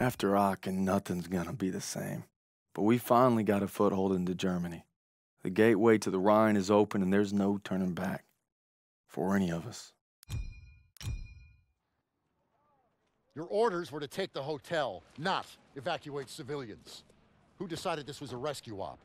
After Aachen, nothing's gonna be the same. But we finally got a foothold into Germany. The gateway to the Rhine is open and there's no turning back. For any of us. Your orders were to take the hotel, not evacuate civilians. Who decided this was a rescue op?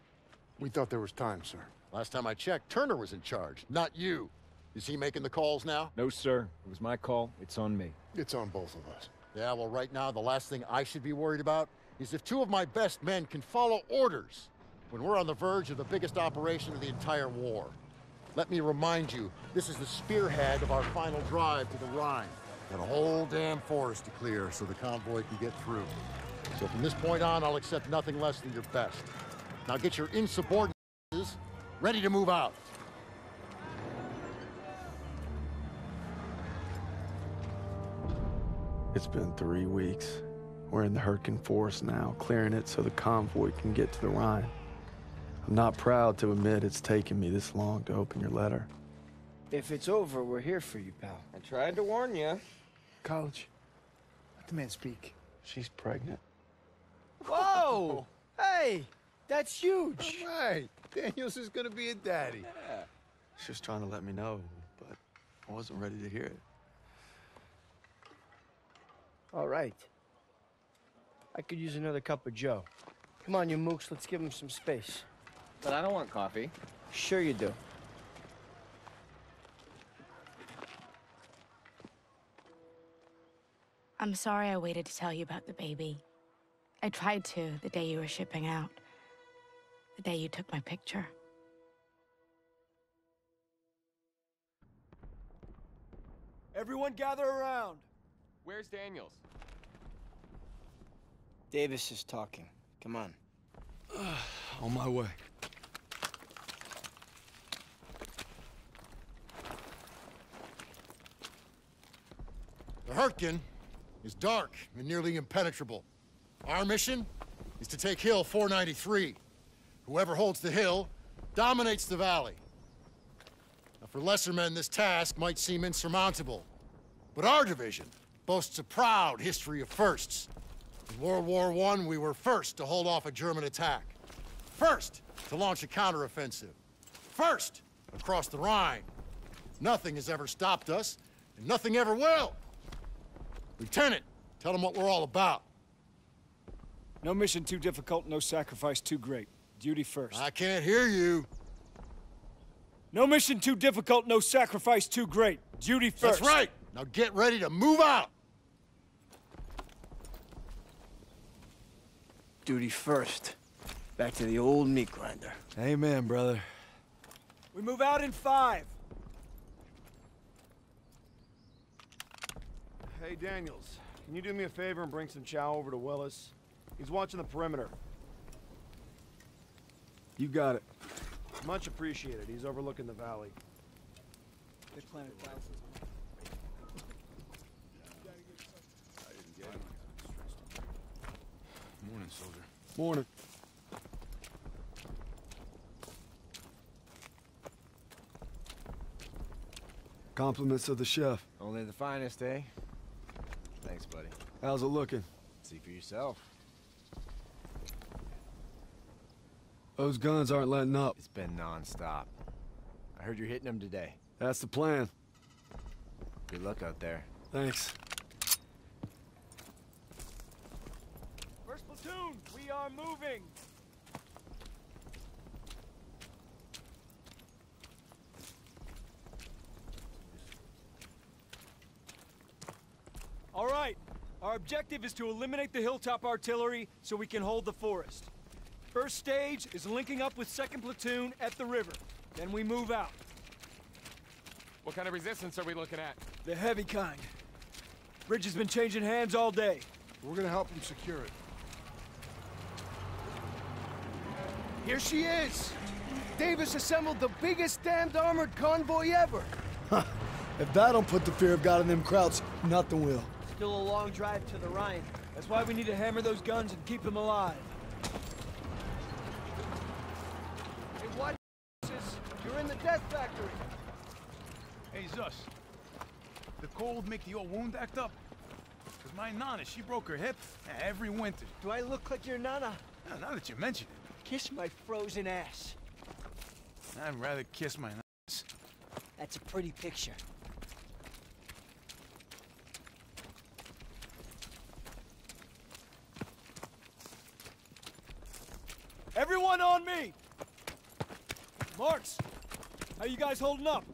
We thought there was time, sir. Last time I checked, Turner was in charge, not you. Is he making the calls now? No, sir. It was my call. It's on me. It's on both of us. Yeah, well, right now, the last thing I should be worried about is if two of my best men can follow orders when we're on the verge of the biggest operation of the entire war. Let me remind you, this is the spearhead of our final drive to the Rhine. Got a whole damn forest to clear so the convoy can get through. So from this point on, I'll accept nothing less than your best. Now get your insubordinates ready to move out. It's been three weeks. We're in the Hurtgen Forest now, clearing it so the convoy can get to the Rhine. I'm not proud to admit it's taken me this long to open your letter. If it's over, we're here for you, pal. I tried to warn you. College. Let the man speak. She's pregnant. Whoa! hey, that's huge. All right. Daniels is gonna be a daddy. Yeah. She was trying to let me know, but I wasn't ready to hear it. All right. I could use another cup of Joe. Come on, you mooks, let's give him some space. But I don't want coffee. Sure you do. I'm sorry I waited to tell you about the baby. I tried to the day you were shipping out. The day you took my picture. Everyone gather around. Where's Daniels? Davis is talking. Come on. On my way. The Hurtgen is dark and nearly impenetrable. Our mission is to take Hill 493. Whoever holds the hill dominates the valley. Now, for lesser men, this task might seem insurmountable. But our division boasts a proud history of firsts. In World War I, we were first to hold off a German attack. First to launch a counteroffensive. First across the Rhine. Nothing has ever stopped us, and nothing ever will. Lieutenant, tell them what we're all about. No mission too difficult, no sacrifice too great. Duty first. I can't hear you. No mission too difficult, no sacrifice too great. Duty first. That's right. Now get ready to move out. Duty first. Back to the old meat grinder. Amen, brother. We move out in five. Hey, Daniels, can you do me a favor and bring some chow over to Willis? He's watching the perimeter. You got it. Much appreciated. He's overlooking the valley. They planted thousands. Morning, soldier. Morning. Compliments of the chef. Only the finest, eh? Thanks, buddy. How's it looking? See for yourself. Those guns aren't letting up. It's been non-stop. I heard you're hitting them today. That's the plan. Good luck out there. Thanks. Platoon, we are moving. All right. Our objective is to eliminate the hilltop artillery so we can hold the forest. First stage is linking up with second platoon at the river. Then we move out. What kind of resistance are we looking at? The heavy kind. Bridge has been changing hands all day. We're gonna help him secure it. Here she is. Davis assembled the biggest damned armored convoy ever. If that don't put the fear of God in them crowds, nothing will. Still a long drive to the Rhine. That's why we need to hammer those guns and keep them alive. Hey, what You're in the death factory. Hey, Zus. The cold make the old wound act up? Because my nana, she broke her hip every winter. Do I look like your nana? Now, now that you mention it, Kiss my frozen ass. I'd rather kiss my nuts. That's a pretty picture. Everyone on me! Marks, how you guys holding up?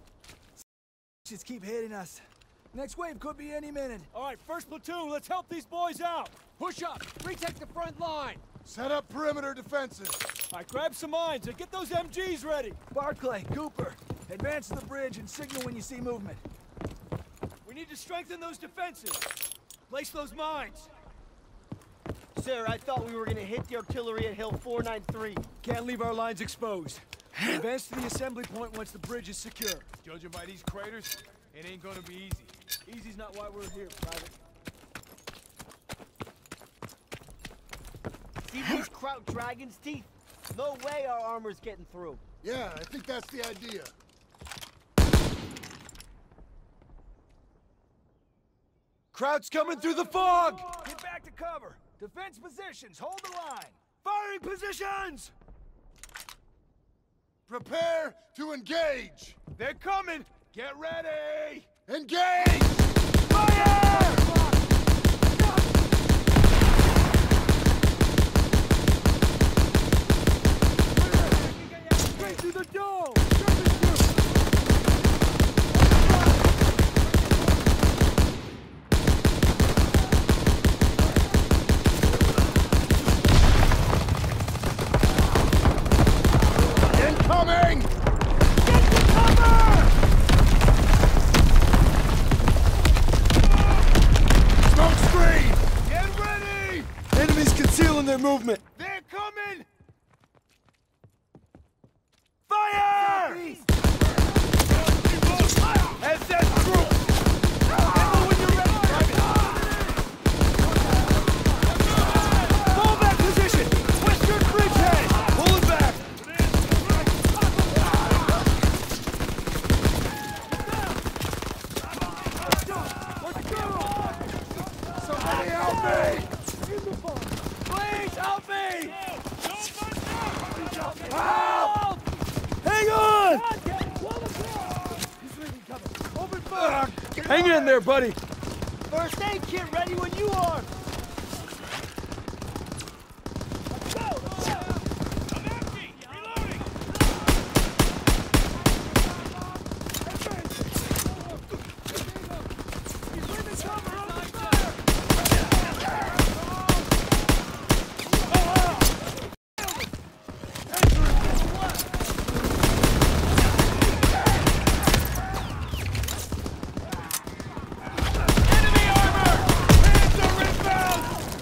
Just keep hitting us. Next wave could be any minute. All right, first platoon, let's help these boys out. Push up! Retake the front line! Set up perimeter defenses. All right, grab some mines and get those MGs ready. Barclay, Cooper, advance to the bridge and signal when you see movement. We need to strengthen those defenses. Place those mines. Sir, I thought we were gonna hit the artillery at Hill 493. Can't leave our lines exposed. Advance to the assembly point once the bridge is secure. Judging by these craters, it ain't gonna be easy. Easy's not why we're here, Private. See these Kraut dragon's teeth? No way our armor's getting through. Yeah, I think that's the idea. Kraut's coming through the fog! Get back to cover. Defense positions. Hold the line. Firing positions! Prepare to engage. They're coming! Get ready! Engage! Straight through the dome! Incoming! Smoke screen! Get ready! Enemies concealing their movement. They're coming! Fire! SS group! Fall back position! Western bridgehead! Pull it back! Somebody help me! Please help me! Help! Hang on! Open fire! Hang in there, buddy! First aid kit ready when you are.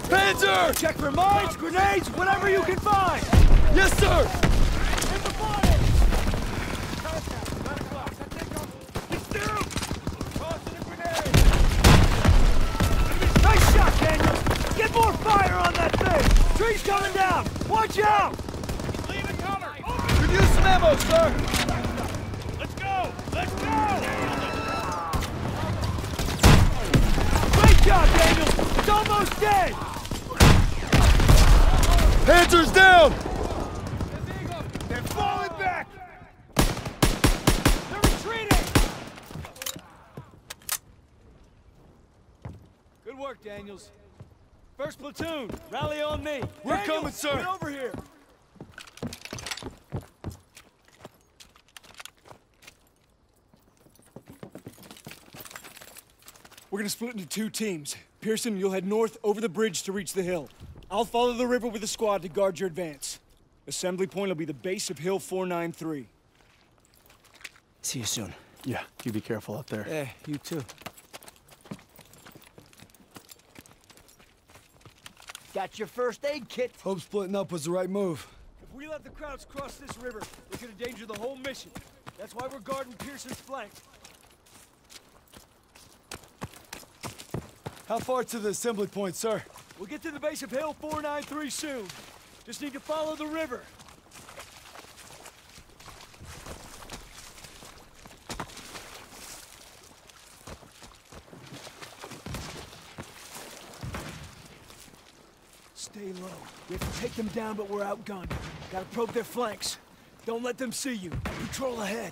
Panzer! Check for mines, grenades, whatever you can find! Yes, sir! Nice shot, Daniel! Get more fire on that thing! Tree's coming down! Watch out! Leaving cover! Could use some ammo, sir! Let's go! Let's go! Great job, Daniel! It's almost dead! Panzer's down! They're falling back! They're retreating! Good work, Daniels. First platoon, rally on me. We're Daniel, coming, sir. Get over here. We're gonna split into two teams. Pierson, you'll head north over the bridge to reach the hill. I'll follow the river with a squad to guard your advance. Assembly point will be the base of Hill 493. See you soon. Yeah, you be careful out there. Hey, you too. Got your first aid kit. Hope splitting up was the right move. If we let the crowds cross this river, it could endanger the whole mission. That's why we're guarding Pierson's flank. How far to the assembly point, sir? We'll get to the base of Hill 493 soon. Just need to follow the river. Stay low. We have to take them down, but we're outgunned. Gotta probe their flanks. Don't let them see you. Patrol ahead.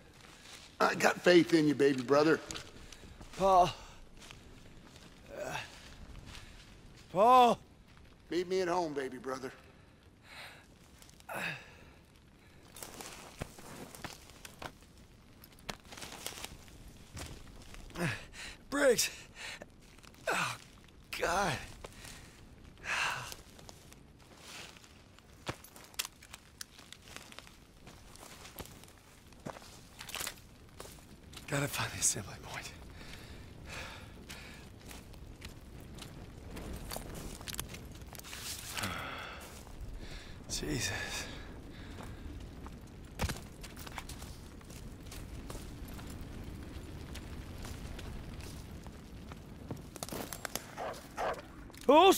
I got faith in you, baby brother. Paul. Uh, Paul! Meet me at home, baby brother. Briggs! Oh, God. Gotta find the assembly point. Jesus. Oh,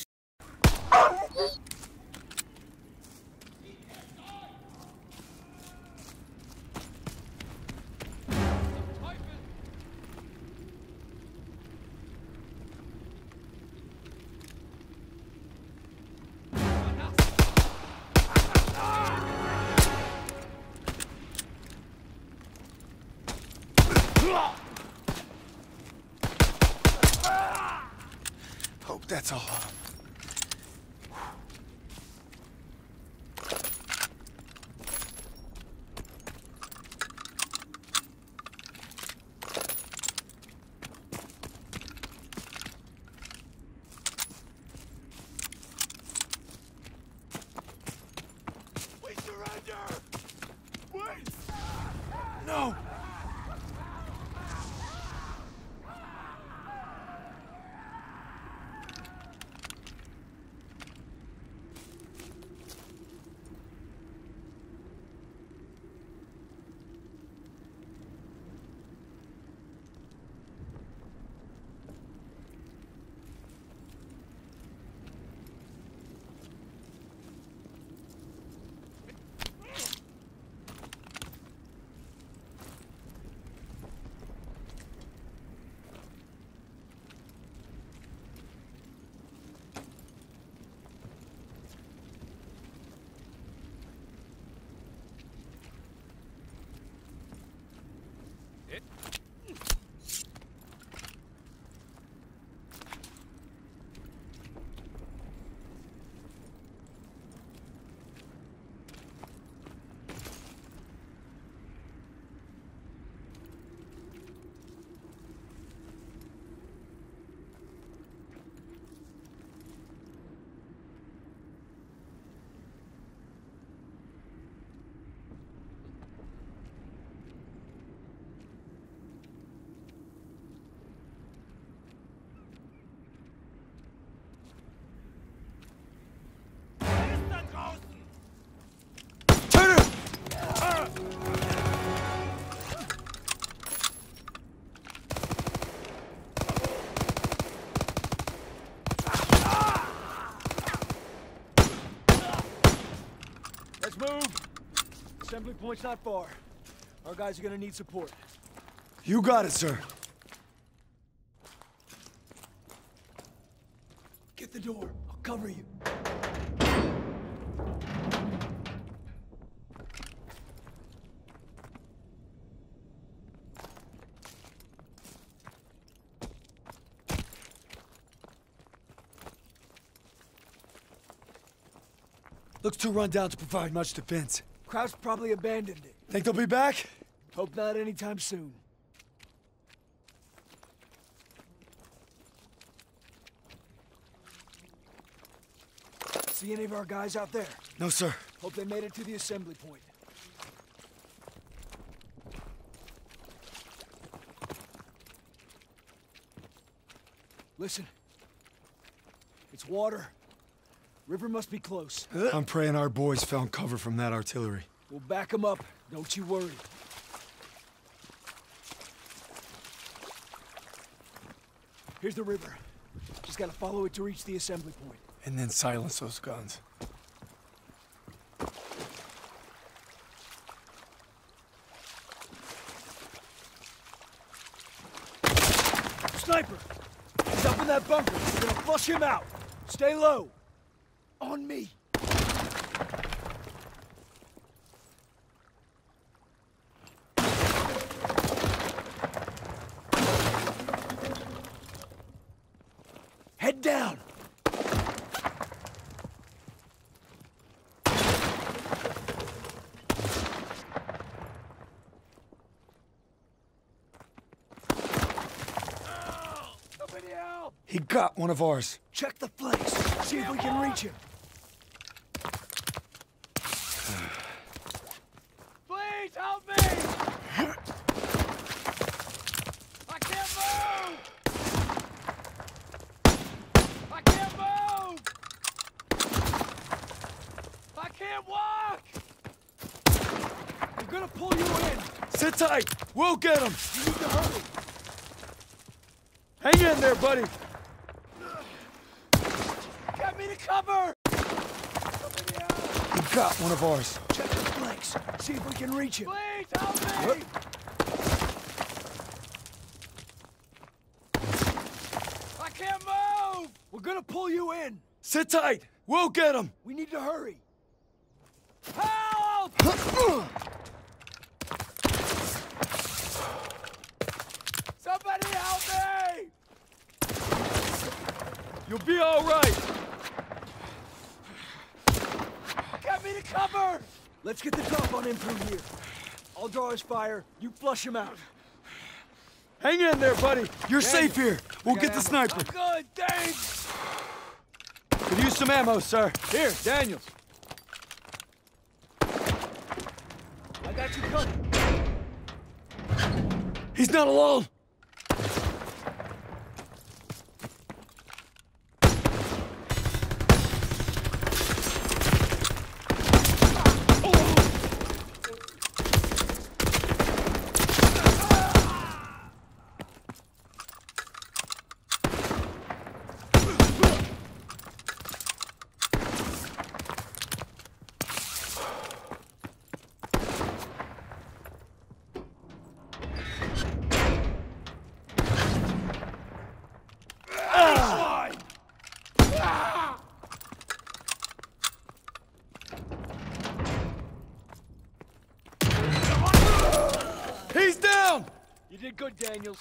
Point's not far. Our guys are gonna need support. You got it, sir. Get the door. I'll cover you. Looks too run down to provide much defense. Kraus probably abandoned it. Think they'll be back? Hope not anytime soon. See any of our guys out there? No, sir. Hope they made it to the assembly point. Listen. It's water. River must be close. I'm praying our boys found cover from that artillery. We'll back them up. Don't you worry. Here's the river. Just gotta follow it to reach the assembly point. And then silence those guns. Sniper! He's up in that bunker. We're gonna flush him out. Stay low. On me. Head down. He got one of ours. Check the flanks. See if we can reach him. Please help me! I can't move! I can't move! I can't walk! We're gonna pull you in. Sit tight. We'll get him. You need to hurry. Hang in there, buddy. Get me to cover! He got one of ours. Check the flanks. See if we can reach him. Please help me! I can't move! We're gonna pull you in. Sit tight. We'll get him. We need to hurry. Help! Somebody help me! You'll be all right. Get me to cover! Let's get the drop on him through here. I'll draw his fire. You flush him out. Hang in there, buddy. You're safe here. We'll get the sniper. Good, thanks. Could use some ammo, sir. Here, Daniels. I got you covered. He's not alone. He's down! You did good, Daniels.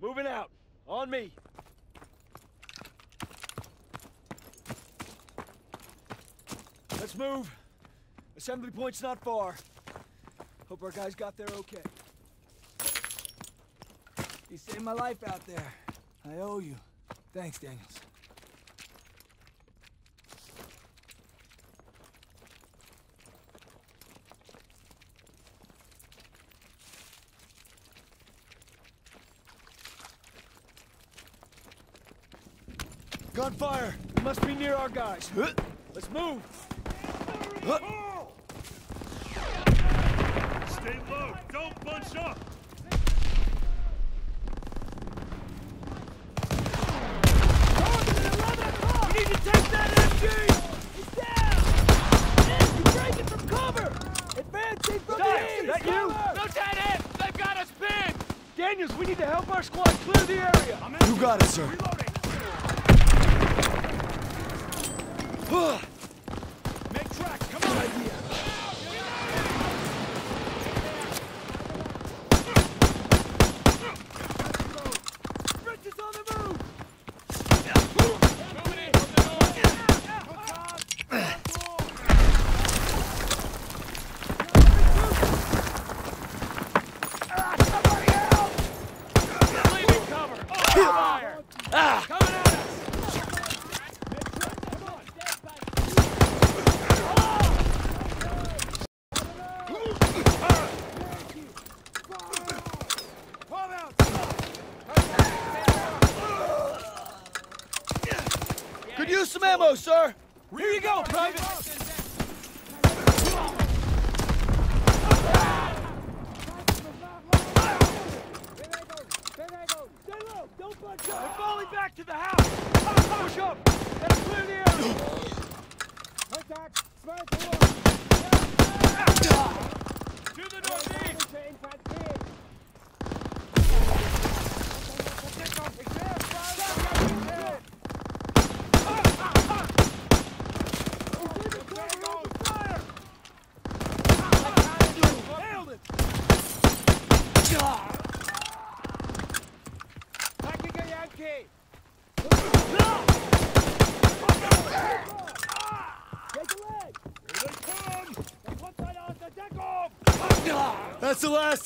Moving out. On me. Let's move. Assembly point's not far. Hope our guys got there okay. You saved my life out there. I owe you. Thanks, Daniels. Gunfire! Must be near our guys. Let's move. Stay low. Don't bunch up. We need to take that MG! He's down! Nick, you're breaking from cover! Advancing from the east! that you? Lieutenant! They've got us pinned! Daniels, we need to help our squad clear the area! You got it, sir. Make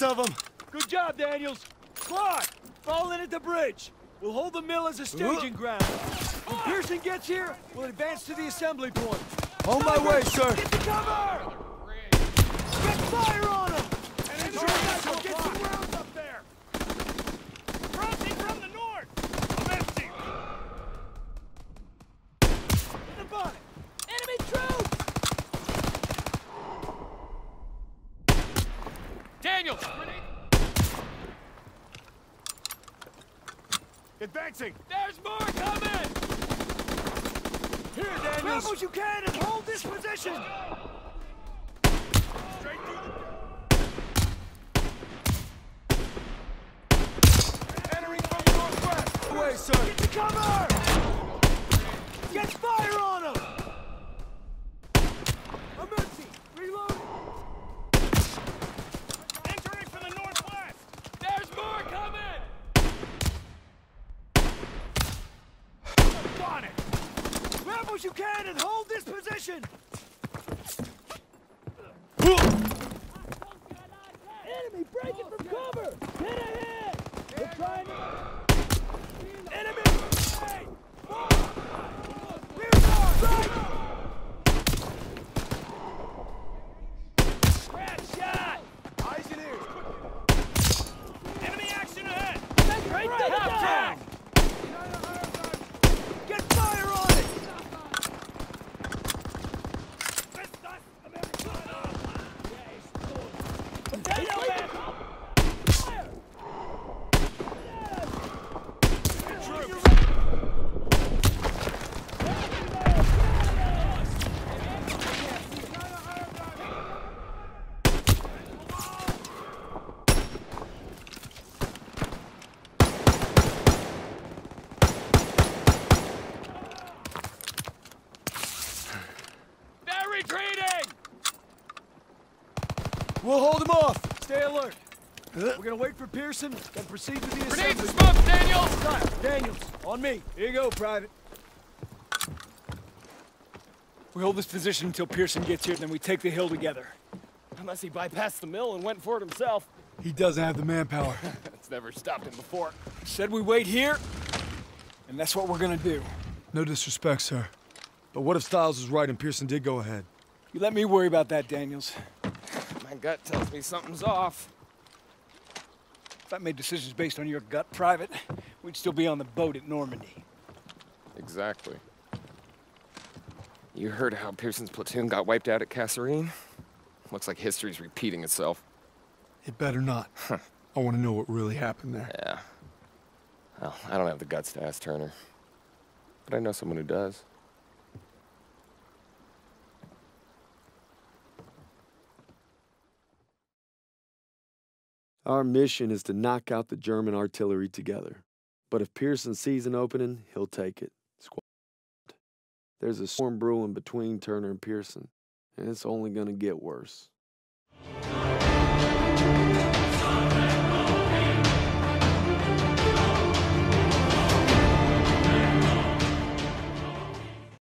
of them. Good job, Daniels. Squad, fall in at the bridge. We'll hold the mill as a staging ground. When Pierson gets here, we'll advance to the assembly point. On my way, sir. Get to cover! Get fire on them! And enjoy that! Get some rounds up there! Crossing from the north. I'm empty. In the butt! Enemy troops! Daniels! Advancing. There's more coming! Here, Daniels! Grab what you can and hold this position! Straight through Entering from the northwest! Away, sir. Get to cover! Get fire on them! Emergency! Reloading! the entering from the northwest. There's more coming! as you can and hold this position! Enemy breaking from cover! Get ahead! We're trying to... Enemy! Hey! Rear guard! Right! Crap shot! Eyes and ears! Enemy action ahead! Right Right, there! attack! Get fire on it! Potato man! Fire! They're retreating! We'll hold them off. Stay alert. We're gonna wait for Pierson, then proceed to the Grenades assembly. and smoke, Daniels! Style. Daniels, on me. Here you go, Private. We hold this position until Pierson gets here, then we take the hill together. Unless he bypassed the mill and went for it himself. He doesn't have the manpower. It's never stopped him before. Said we wait here, and that's what we're gonna do. No disrespect, sir. But what if Stiles was right and Pierson did go ahead? You let me worry about that, Daniels. My gut tells me something's off. If I made decisions based on your gut, Private, we'd still be on the boat at Normandy. Exactly. You heard how Pierson's platoon got wiped out at Kasserine? Looks like history's repeating itself. It better not. I want to know what really happened there. Yeah. Well, I don't have the guts to ask Turner. But I know someone who does. Our mission is to knock out the German artillery together. But if Pierson sees an opening, he'll take it. Squad. There's a storm brewing between Turner and Pierson, and it's only going to get worse.